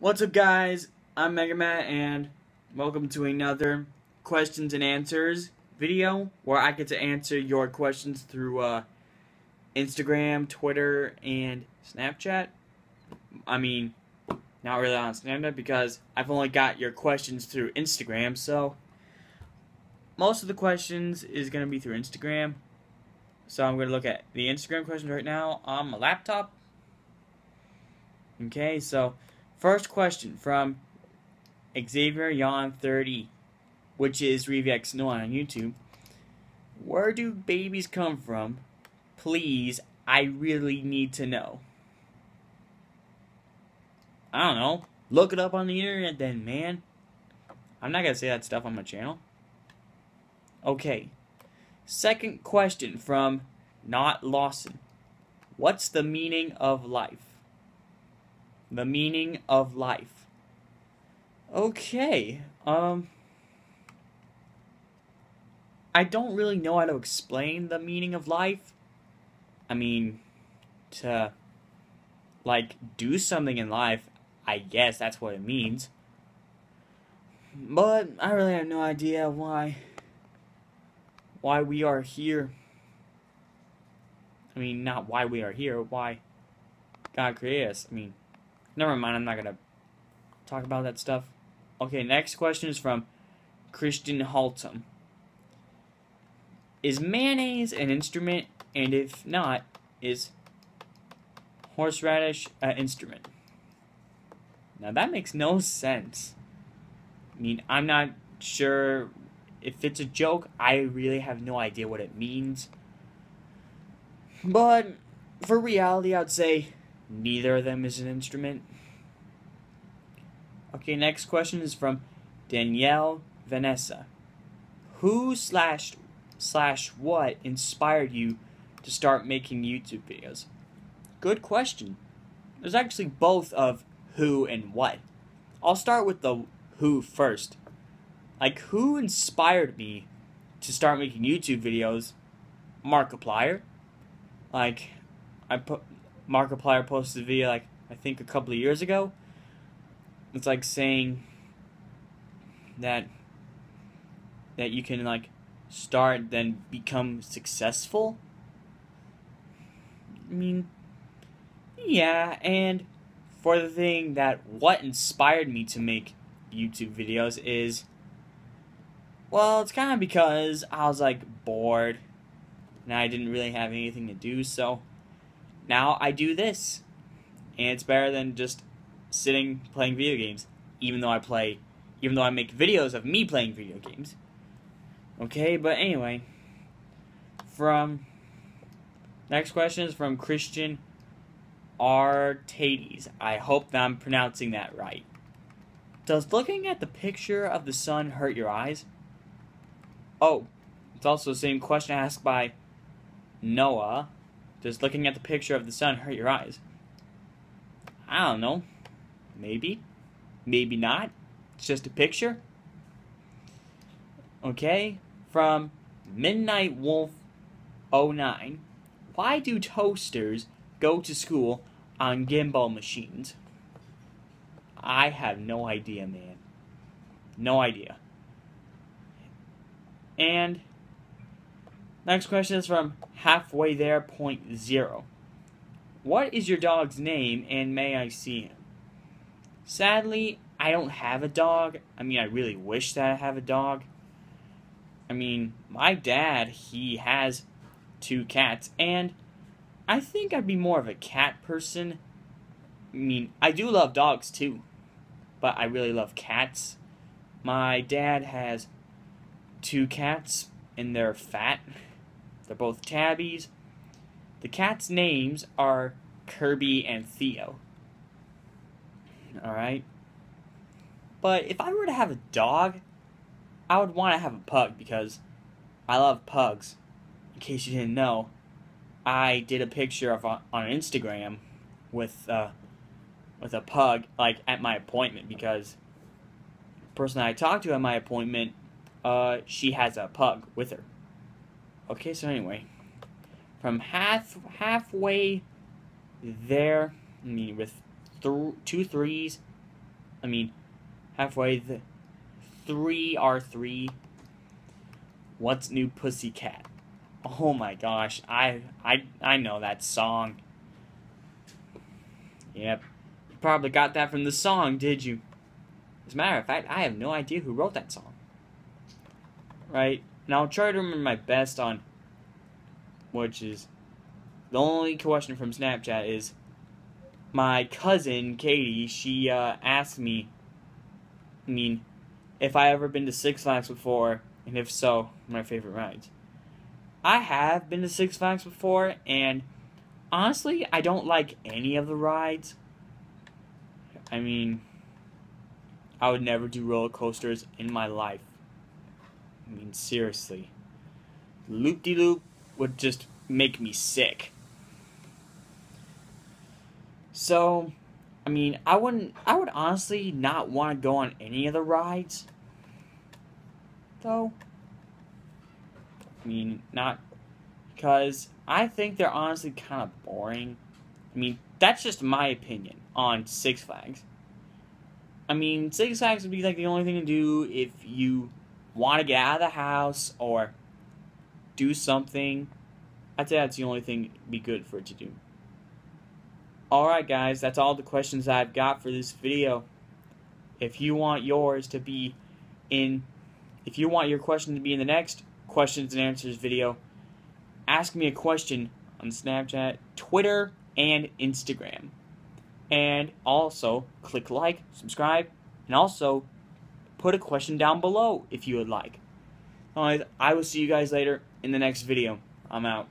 What's up, guys? I'm Mega Matt, and welcome to another questions and answers video where I get to answer your questions through uh, Instagram, Twitter, and Snapchat. I mean, not really on Snapchat because I've only got your questions through Instagram, so most of the questions is going to be through Instagram. So I'm going to look at the Instagram questions right now on my laptop. Okay, so first question from Xavier Yon 30, which is Revex No on YouTube. Where do babies come from? Please, I really need to know. I don't know. Look it up on the internet then, man. I'm not going to say that stuff on my channel. Okay. Second question from Not Lawson. What's the meaning of life? The meaning of life. Okay. Um I don't really know how to explain the meaning of life. I mean, to like do something in life, I guess that's what it means. But I really have no idea why why we are here. I mean, not why we are here, why God created us. I mean, never mind, I'm not going to talk about that stuff. Okay, next question is from Christian Haltom. Is mayonnaise an instrument? And if not, is horseradish an instrument? Now that makes no sense. I mean, I'm not sure if it's a joke, I really have no idea what it means. But for reality, I'd say neither of them is an instrument. Okay, next question is from Danielle Vanessa. Who slash slash what inspired you to start making YouTube videos? Good question. There's actually both of who and what. I'll start with the who first. Like, who inspired me to start making YouTube videos? Markiplier. Like, I put Markiplier posted a video like I think a couple of years ago. It's like saying that that you can like start then become successful. I mean, yeah, and for the thing that what inspired me to make YouTube videos is well, it's kind of because I was like bored and I didn't really have anything to do, so now I do this. And it's better than just sitting playing video games, even though I play, even though I make videos of me playing video games. Okay, but anyway, from next question is from Christian Artades. I hope that I'm pronouncing that right. Does looking at the picture of the sun hurt your eyes? Oh, it's also the same question asked by Noah. Does looking at the picture of the sun hurt your eyes? I don't know. Maybe. Maybe not. It's just a picture. Okay. From Midnight Wolf 09. Why do toasters go to school on gimbal machines? I have no idea, man. No idea. And next question is from halfway there point zero. What is your dog's name and may I see him? Sadly, I don't have a dog. I mean, I really wish that I have a dog. I mean, my dad, he has two cats, and I think I'd be more of a cat person. I mean, I do love dogs too, but I really love cats. My dad has two cats, and they're fat. They're both tabbies. The cats' names are Kirby and Theo. Alright? But if I were to have a dog, I would want to have a pug because I love pugs. In case you didn't know, I did a picture of on Instagram with uh, with a pug like at my appointment because the person I talked to at my appointment uh, she has a pug with her. Okay, so anyway, from half halfway there, I mean with th two threes I mean, halfway the three R three. What's new, Pussycat? Oh my gosh, I I I know that song. Yep, you probably got that from the song, did you? As a matter of fact, I have no idea who wrote that song. Right, and I'll try to remember my best on. Which is, the only question from Snapchat is, my cousin Katie. She uh, asked me. I mean, if I ever been to Six Flags before, and if so, my favorite rides. I have been to Six Flags before, and honestly, I don't like any of the rides. I mean, I would never do roller coasters in my life. I mean, seriously. Loop de loop would just make me sick. So, I mean, I wouldn't. I would honestly not want to go on any of the rides. Though. I mean, not because I think they're honestly kind of boring. I mean, that's just my opinion on Six Flags. I mean, Six Flags would be like the only thing to do if you want to get out of the house or do something. I'd say that's the only thing be good for it to do. Alright guys, that's all the questions I've got for this video. If you want yours to be in, if you want your question to be in the next questions and answers video, ask me a question on Snapchat, Twitter, and Instagram. And also, click like, subscribe, and also put a question down below if you would like. I will see you guys later in the next video. I'm out.